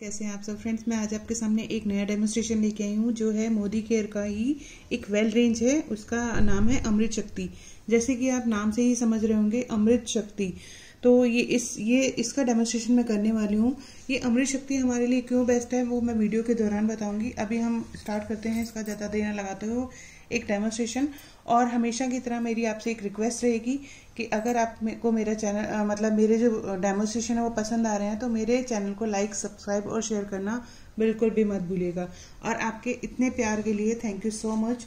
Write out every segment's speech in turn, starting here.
कैसे हैं आप सब? फ्रेंड्स मैं आज आपके सामने एक नया डेमोस्ट्रेशन लेके आई हूँ, जो है मोदी केयर का ही एक वेल रेंज है। उसका नाम है अमृत शक्ति। जैसे कि आप नाम से ही समझ रहे होंगे, अमृत शक्ति। तो ये इस, ये इसका डेमोस्ट्रेशन मैं करने वाली हूँ। ये अमृत शक्ति हमारे लिए क्यों बेस्ट है, वो मैं वीडियो के दौरान बताऊँगी। अभी हम स्टार्ट करते हैं, इसका ज़्यादा देर लगाते हुए एक डेमोस्ट्रेशन और हमेशा की तरह मेरी आपसे एक रिक्वेस्ट रहेगी कि अगर आप को मेरा चैनल मतलब मेरे जो डेमोस्ट्रेशन है वो पसंद आ रहे हैं तो मेरे चैनल को लाइक सब्सक्राइब और शेयर करना बिल्कुल भी मत भूलिएगा। और आपके इतने प्यार के लिए थैंक यू सो मच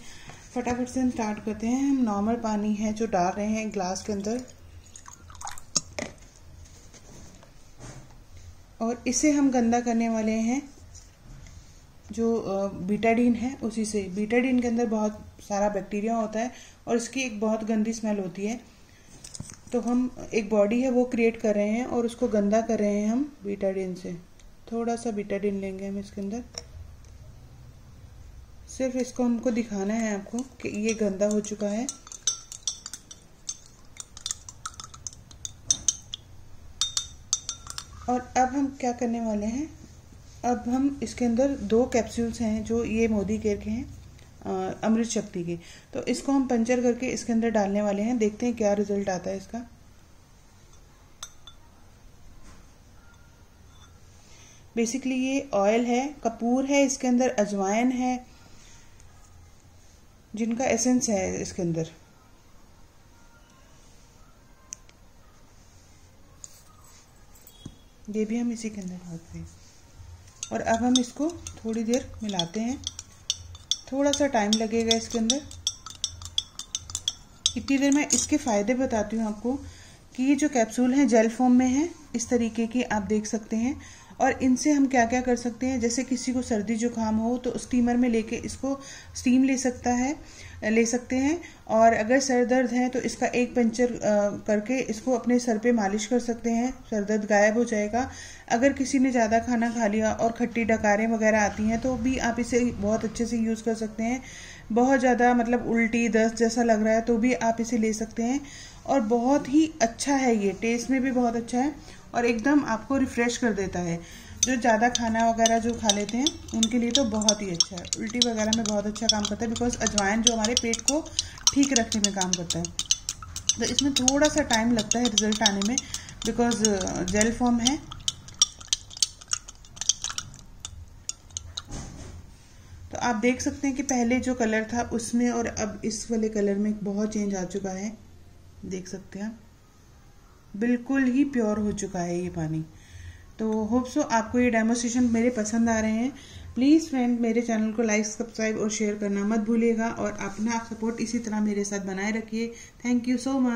फटाफट से हम स्टार्ट करते हैं। हम नॉर्मल पानी है जो डाल रहे हैं ग्लास के अंदर। और इसे हम गंदा करने वाले हैं। जो बीटाडीन है, उसी से। बीटाडीन के अंदर बहुत सारा बैक्टीरिया होता है और इसकी एक बहुत गंदी स्मेल होती है। तो हम एक बॉडी है, वो क्रिएट कर रहे हैं और उसको गंदा कर रहे हैं हम बीटाडीन से। थोड़ा सा बीटाडीन लेंगे हम इसके अंदर। सिर्फ़ इसको हमको दिखाना है आपको कि ये गंदा हो चुका है। और अब हम क्या करने वाले हैं? अब हम इसके अंदर दो कैप्सूल्स हैं जो ये मोदी केयर के हैं अमृत शक्ति के। तो इसको हम पंचर करके इसके अंदर डालने वाले हैं। देखते हैं क्या रिज़ल्ट आता है इसका। बेसिकली ये ऑयल है, कपूर है, इसके अंदर अजवाइन है, जिनका एसेंस है इसके अंदर। ये भी हम इसी के अंदर डालते हैं। और अब हम इसको थोड़ी देर मिलाते हैं। थोड़ा सा टाइम लगेगा इसके अंदर। इतनी देर में इसके फ़ायदे बताती हूँ आपको कि ये जो कैप्सूल हैं जेल फॉर्म में है, इस तरीके की आप देख सकते हैं। और इनसे हम क्या क्या कर सकते हैं? जैसे किसी को सर्दी जुकाम हो तो स्टीमर में लेके इसको स्टीम ले सकता है, ले सकते हैं। और अगर सर दर्द है तो इसका एक पंचर करके इसको अपने सर पे मालिश कर सकते हैं। सर दर्द गायब हो जाएगा। अगर किसी ने ज़्यादा खाना खा लिया और खट्टी डकारें वगैरह आती हैं तो भी आप इसे बहुत अच्छे से यूज़ कर सकते हैं। बहुत ज़्यादा मतलब उल्टी, दस्त जैसा लग रहा है तो भी आप इसे ले सकते हैं। और बहुत ही अच्छा है ये टेस्ट में भी बहुत अच्छा है। और एकदम आपको रिफ़्रेश कर देता है। जो ज़्यादा खाना वगैरह जो खा लेते हैं, उनके लिए तो बहुत ही अच्छा है। उल्टी वगैरह में बहुत अच्छा काम करता है बिकॉज़ अजवाइन जो हमारे पेट को ठीक रखने में काम करता है। तो इसमें थोड़ा सा टाइम लगता है रिज़ल्ट आने में बिकॉज़ जेल फॉर्म है। तो आप देख सकते हैं कि पहले जो कलर था उसमें और अब इस वाले कलर में बहुत चेंज आ चुका है। देख सकते हैं बिल्कुल ही प्योर हो चुका है ये पानी। तो होप सो आपको ये डेमोस्ट्रेशन मेरे पसंद आ रहे हैं। प्लीज़ फ्रेंड मेरे चैनल को लाइक सब्सक्राइब और शेयर करना मत भूलिएगा और अपना सपोर्ट इसी तरह मेरे साथ बनाए रखिए। Thank you so much